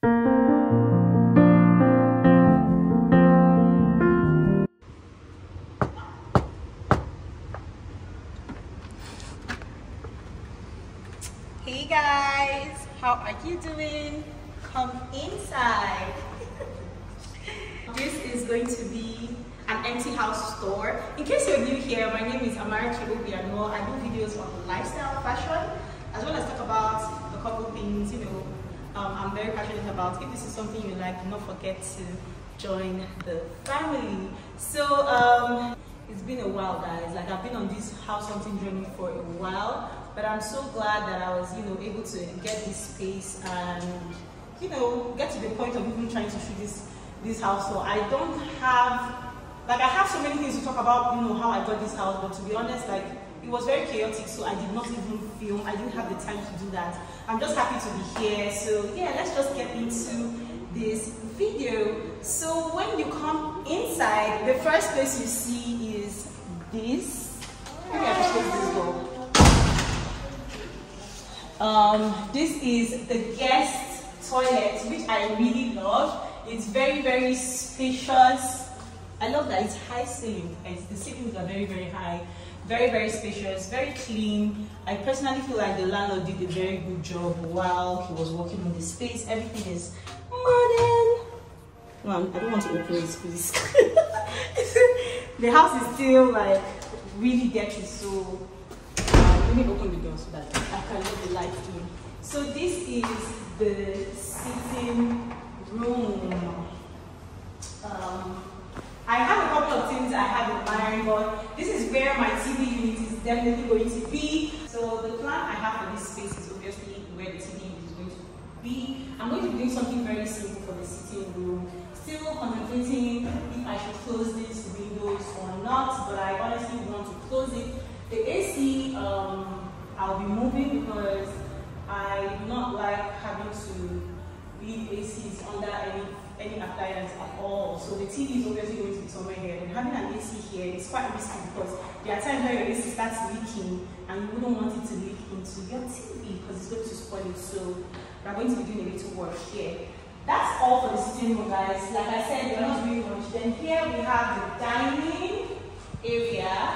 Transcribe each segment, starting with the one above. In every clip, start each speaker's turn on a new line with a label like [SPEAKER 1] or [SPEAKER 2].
[SPEAKER 1] Hey guys, how are you doing? Come inside. this is going to be an empty house store. In case you're new here, my name is Amarachi Obianuo. I do videos on lifestyle fashion as well as talk about a couple things, you know, um, I'm very passionate about. If this is something you like, do not forget to join the family. So, um, it's been a while guys like i've been on this house hunting journey for a while but i'm so glad that i was you know able to get this space and you know get to the point of even trying to shoot this this house so i don't have like i have so many things to talk about you know how i got this house but to be honest like it was very chaotic so i did not even film. I didn't have the time to do that. I'm just happy to be here. So yeah let's just get into this video. So when you come inside the first place you see is this. Close this door. Um this is the guest toilet which i really love. It's very very spacious. I love that it's high ceiling the ceilings are very very high very very spacious very clean i personally feel like the landlord did a very good job while he was working on the space everything is modern no, I don't want to open this, please. the house is still like really dirty, so uh, let me open the door so that I can let the light in. So this is the sitting room. Um, I have a couple of things I have in mind, but this is where my TV unit is definitely going to be. So the plan I have for this space is obviously where the TV is going to be. I'm going to be doing something very simple for the sitting room still contemplating if I should close these windows or not, but I honestly want to close it. The AC, um, I'll be moving because I do not like having to leave ACs under any any appliance at all. So the TV is obviously going to be somewhere here. And having an AC here is quite risky because there are times where your AC starts leaking and you wouldn't want it to leak into your TV because it's going to spoil it. So we're going to be doing a little work here. That's all for the sitting room, guys. Like I said, we're not doing much. Then here we have the dining area.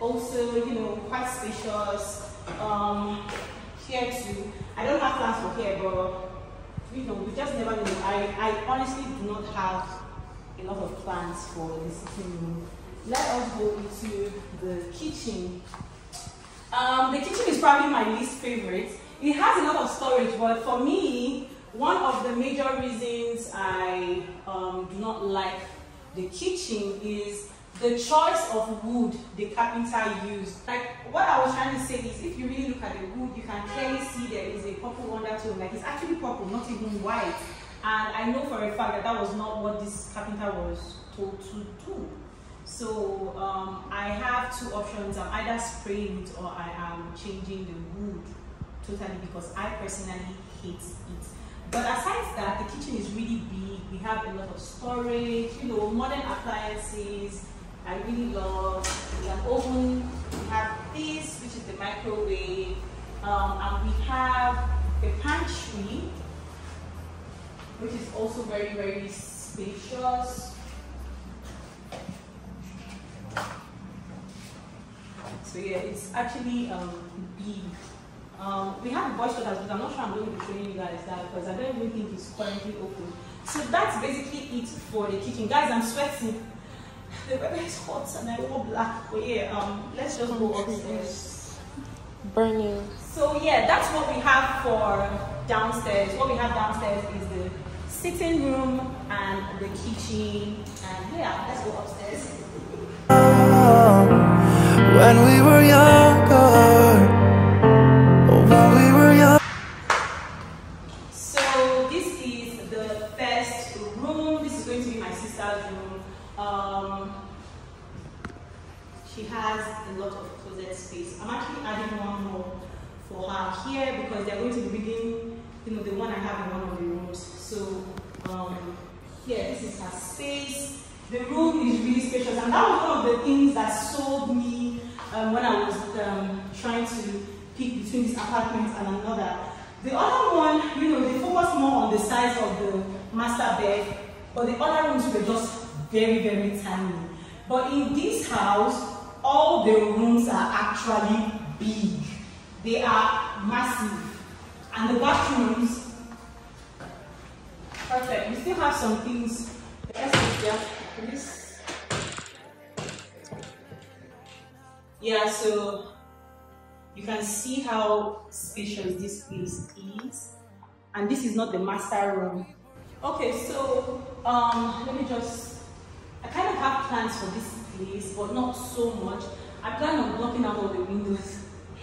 [SPEAKER 1] Also, you know, quite spacious. Um, here too. I don't have plans for here, but you know, we just never know. I, I honestly do not have a lot of plans for the sitting room. Let us go into the kitchen. Um, the kitchen is probably my least favorite. It has a lot of storage, but for me, one of the major reasons I um, do not like the kitchen is the choice of wood the carpenter used. Like what I was trying to say is if you really look at the wood, you can clearly see there is a purple undertone. Like it's actually purple, not even white. And I know for a fact that that was not what this carpenter was told to do. So um, I have two options. I'm either spraying it or I am changing the wood totally because I personally hate it. But aside that, the kitchen is really big. We have a lot of storage, you know, modern appliances. I really love. We have oven. We have this, which is the microwave, um, and we have a pantry, which is also very very spacious. So yeah, it's actually um, big. Um, we have a voice shot but I'm not sure I'm going to be showing you guys that because I don't even think it's currently open. So that's basically it for the kitchen. Guys, I'm sweating. The weather is hot and I wore black. But yeah, um, let's just go upstairs.
[SPEAKER 2] Burning.
[SPEAKER 1] So yeah, that's what we have for downstairs. What we have downstairs is the sitting room and the kitchen. And yeah, let's go upstairs.
[SPEAKER 3] When we were younger
[SPEAKER 1] has a lot of closet space. I'm actually adding one more for her here because they're going to be reading, you know, the one I have in one of the rooms. So um, here, this is her space. The room is really spacious, and that was one of the things that sold me um, when I was um, trying to pick between this apartment and another. The other one, you know, they focus more on the size of the master bed, but the other rooms were just very, very tiny. But in this house, all the rooms are actually big. They are massive. And the bathrooms, perfect. We still have some things. This. Yeah, so you can see how spacious this place is. And this is not the master room. Okay, so um, let me just, I kind of have plans for this but not so much. I plan on blocking out all the windows.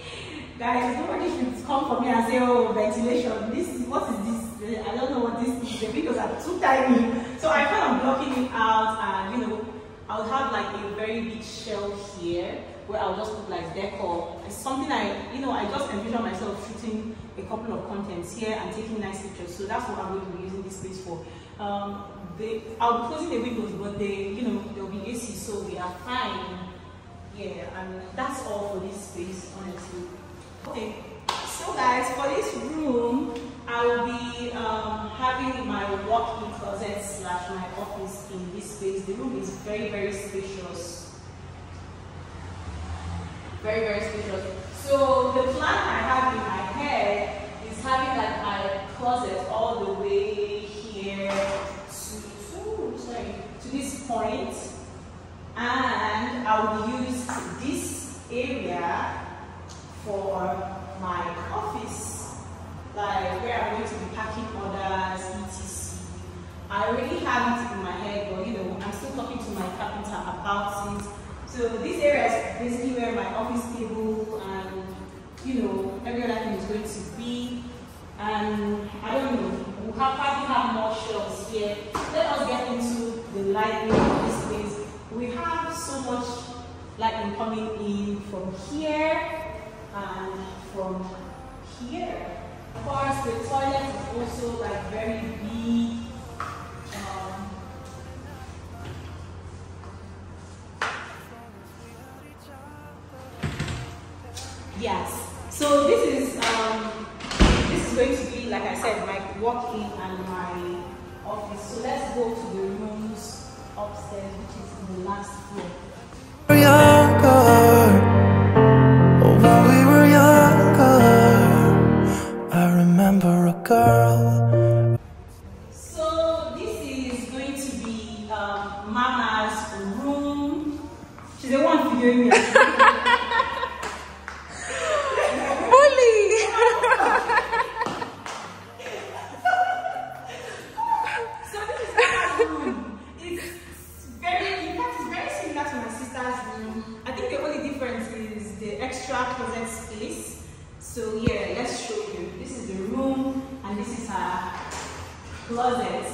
[SPEAKER 1] Guys, nobody should come for me and say, oh, ventilation, this is, what is this? Eh, I don't know what this is. The windows are too tiny. So I plan on blocking it out and, you know, I'll have like a very big shelf here where I'll just put like decor. It's something I, you know, I just envision myself shooting a couple of contents here and taking nice pictures. So that's what I'm going to be using this space for. Um, they, I'll be closing the windows, but they, you know, there'll be AC, so we are fine. Yeah, and that's all for this space, honestly. Okay, so guys, for this room, I will be um, having my walk-in closet slash my office in this space. The room is very, very spacious very, very spacious. So the plan I have in my head is having like my closet all the way here to, sorry, to this point. And I will use this area for my office, like where I'm going to be packing orders, etc. I already have it in my head, but you know, I'm still talking to my carpenter about it so this area is basically where my office table and you know every other thing is going to be. And I don't know, we'll have, probably have more shelves here. Let us get into the lighting of this place. We have so much lighting coming in from here and from here. Of course, the toilet is also like very big
[SPEAKER 3] we were younger, I remember a girl.
[SPEAKER 1] Closet.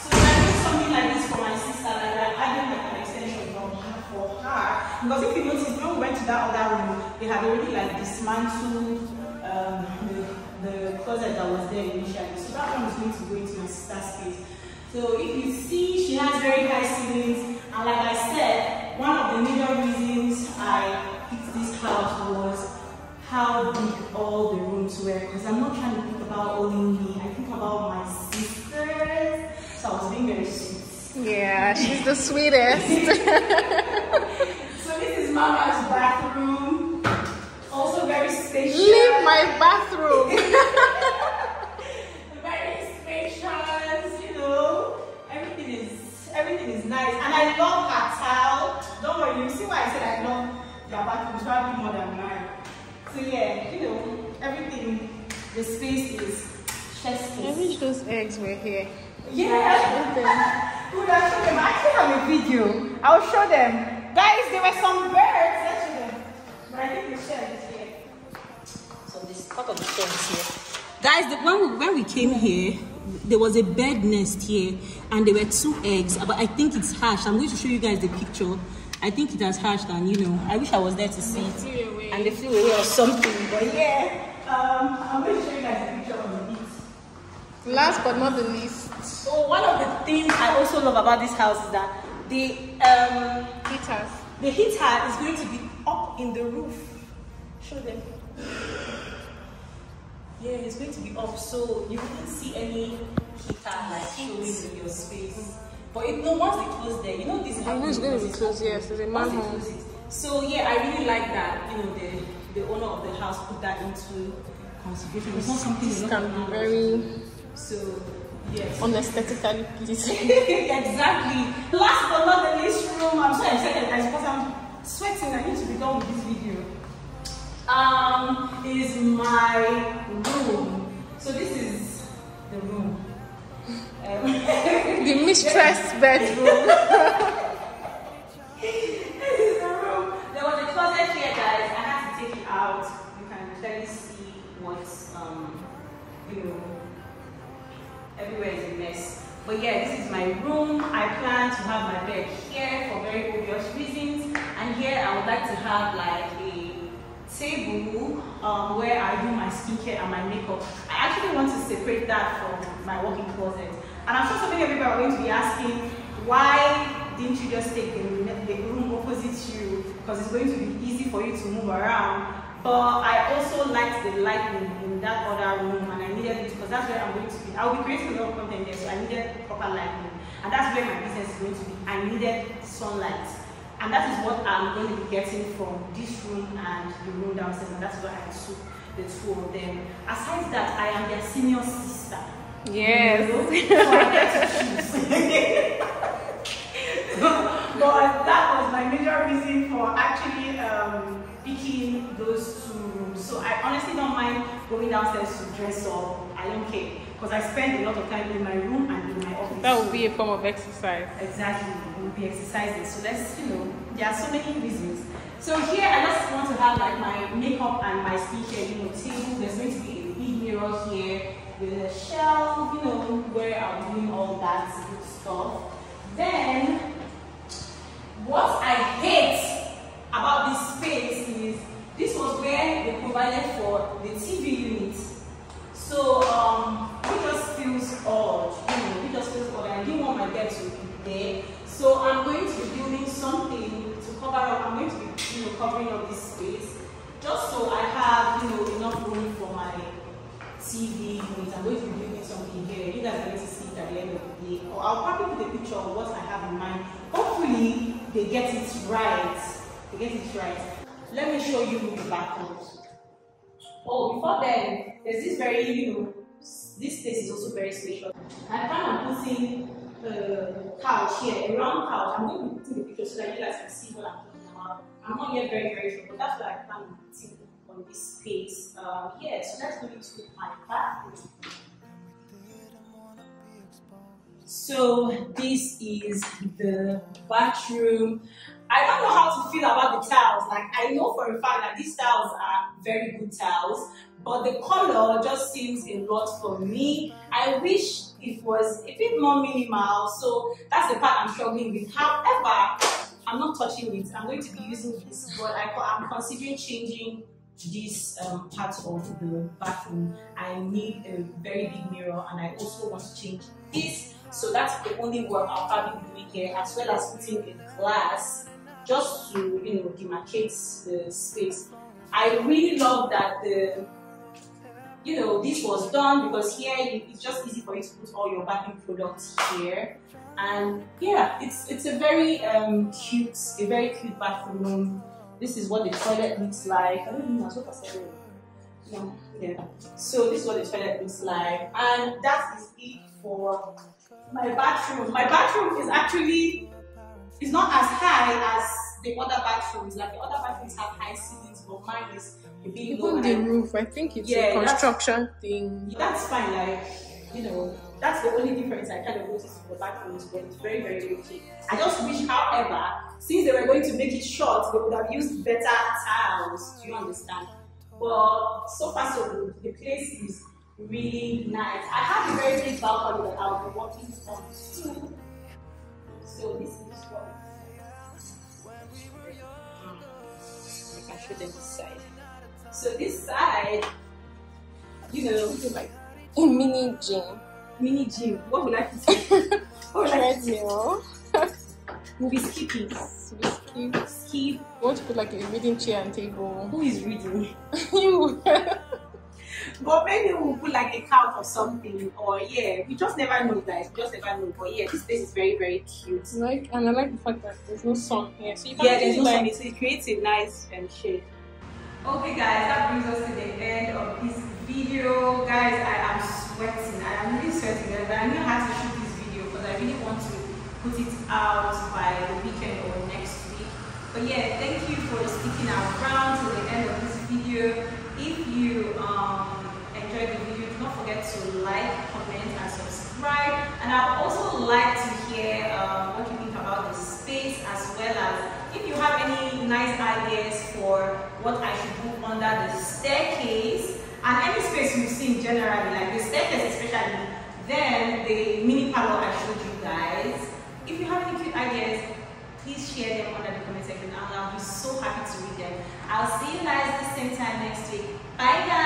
[SPEAKER 1] So I did something like this for my sister, like I added like an extension from her for her. Because if you notice, when we went to that other room, they had already like dismantled um, the, the closet that was there initially. So that one is going to go into my sister's space. So if you see, she has very high ceilings, and like I said, one of the major reasons I picked this house was how big all the rooms were because I'm not trying to think about only me, I think about my sisters. Being very sweet.
[SPEAKER 2] Yeah, she's the sweetest.
[SPEAKER 1] so this is Mama's bathroom. Also very spacious.
[SPEAKER 2] Leave my bathroom.
[SPEAKER 1] very spacious, you know. Everything is everything is nice. And I love her towel. Don't worry, you see why I said I love your bathroom probably more than mine. So yeah, you know, everything, the space is chest
[SPEAKER 2] I wish those eggs were here.
[SPEAKER 1] Yeah. Would I show them? I actually have a video. I'll show them. Guys, there were some birds. Let's show them. But I think the shell is here. So part of the shell here. Guys, the, when, we, when we came here, there was a bird nest here and there were two eggs, but I think it's hatched. I'm going to show you guys the picture. I think it has hatched and you know, I wish I was there to see it. And they flew away or something. But yeah, um, I'm going to show you guys a picture of it.
[SPEAKER 2] Last but not the least.
[SPEAKER 1] So one of the things I also love about this house is that the um,
[SPEAKER 2] heaters.
[SPEAKER 1] The heater is going to be up in the roof. Show them. Yeah, it's going to be up, so you wouldn't see any heater like showing in your space. But it, no, once they close there, you know this is
[SPEAKER 2] I know it's going to be closed, yes. There's a manhole.
[SPEAKER 1] So yeah, I really like that. You know, the the owner of the house put that into consideration. It's not something
[SPEAKER 2] This can be very
[SPEAKER 1] So yes.
[SPEAKER 2] unaesthetically pleasing.
[SPEAKER 1] exactly. Last but not the least room, I'm so excited guys because I'm sweating. I need to be done with this video. Um, is my room. So this is the room. Um,
[SPEAKER 2] the mistress bedroom.
[SPEAKER 1] this is the room. There was a closet here, guys. I had to take it out. You can clearly see what's um, you know, everywhere is a mess. But yeah, this is my room. I plan to have my bed here for very obvious reasons. And here I would like to have like a table um, where I do my skincare and my makeup. I actually want to separate that from my working closet. And I'm sure so many of you are going to be asking, why didn't you just take the, the room opposite you? Because it's going to be easy for you to move around. But I also liked the lighting in that other room and I needed it because that's where I'm going to be. I'll be creating a lot of content there, so I needed proper lighting. And that's where my business is going to be. I needed sunlight. And that is what I'm going to be getting from this room and the room downstairs. And that's why I took the two of them. Aside that, I am their senior sister.
[SPEAKER 2] Yes.
[SPEAKER 1] You know? So I get to choose. but that was my major reason for actually um, picking those two rooms. So I honestly don't mind going downstairs to dress up. I don't care because I spend a lot of time in my room and in my office.
[SPEAKER 2] That would be a form of exercise.
[SPEAKER 1] Exactly, we'll be exercising. So let's, you know, there are so many reasons. So here I just want to have like my makeup and my skincare, you know, table. There's going to be a big mirror here with a shelf, you know, where I'm doing all that good stuff. Then, what I hate about this space is this was where they provided for the TV unit. So um, it just feels odd, you know, it just feels odd. I didn't want my bed to be there. So I'm going to be building something to cover up. I'm going to be, you know, covering up this space just so I have, you know, enough room for my TV unit. I'm going to be building something here. You guys are going to see it at the end of the day. Or I'll probably put a picture of what I have in mind. Hopefully, they get it right. They get it right. Let me show you the bathrooms. Oh, before then, there's this very, you know, this place is also very spacious. I plan on putting a couch here, a round couch. I'm going to be putting the picture so that you guys can see what I'm talking about. I'm not yet very, very sure, but that's what I plan on putting on this space. Um, yeah, so let's go into my bathroom. So this is the bathroom. I don't know how to feel about the tiles. Like I know for a fact that these tiles are very good tiles, but the color just seems a lot for me. I wish it was a bit more minimal. So that's the part I'm struggling with. However, I'm not touching it. I'm going to be using this, but I, I'm considering changing this um, part of the bathroom. I need a very big mirror, and I also want to change this. So that's the only work I'll probably be doing here, as well as putting a glass just to you know demarcate the space. I really love that the you know this was done because here it's just easy for you to put all your bathing products here. And yeah it's it's a very um cute a very cute bathroom. This is what the toilet looks like. I don't know what I said. Yeah. So this is what the toilet looks like. And that is it for my bathroom. My bathroom is actually it's not as high as the other bathrooms. Like the other bathrooms have high ceilings but mine is low
[SPEAKER 2] Even
[SPEAKER 1] and
[SPEAKER 2] the
[SPEAKER 1] I-
[SPEAKER 2] roof, I think it's
[SPEAKER 1] Yeah,
[SPEAKER 2] a
[SPEAKER 1] that's-
[SPEAKER 2] construction thing.
[SPEAKER 1] that's fine, like, you know, that's the only difference I kind of noticed with the bathrooms, but it's very, very okay. I just wish, however, since they were going to make it short, they would have used better tiles. Do you understand? But so far, so good. The place is really nice. I have a very big balcony that I'll be working on soon. So this is what I can show them this side. So this side, you know,
[SPEAKER 2] like a mini gym.
[SPEAKER 1] mini gym. What would I put here? what would I?
[SPEAKER 2] Treadmill.
[SPEAKER 1] We'll be skipping.
[SPEAKER 2] Skip.
[SPEAKER 1] Skip.
[SPEAKER 2] Want to put like a reading chair and table.
[SPEAKER 1] Who is reading?
[SPEAKER 2] you.
[SPEAKER 1] but maybe we'll put like a couch or something, or yeah, we just never know, guys. We just never know. But yeah, this place is very, very cute.
[SPEAKER 2] Like, and I like the fact that there's no sun here, so you can
[SPEAKER 1] Yeah, there's no
[SPEAKER 2] like,
[SPEAKER 1] sun, so it creates a nice um, shade. Okay, guys, that brings us to the end of this video. Guys, I am sweating. I am really sweating, guys. I knew how to shoot this video because I really want to put it out by the weekend or next week. But yeah, thank you for sticking around to the end of this video. If you um, enjoyed the video, do not to like, comment, and subscribe. And I would also like to hear um, what you think about the space as well as if you have any nice ideas for what I should do under the staircase and any space you've seen generally, like the staircase especially, then the mini parlor I showed you guys. If you have any cute ideas, please share them under the comment section and I'll be so happy to read them. I'll see you guys the same time next week. Bye guys!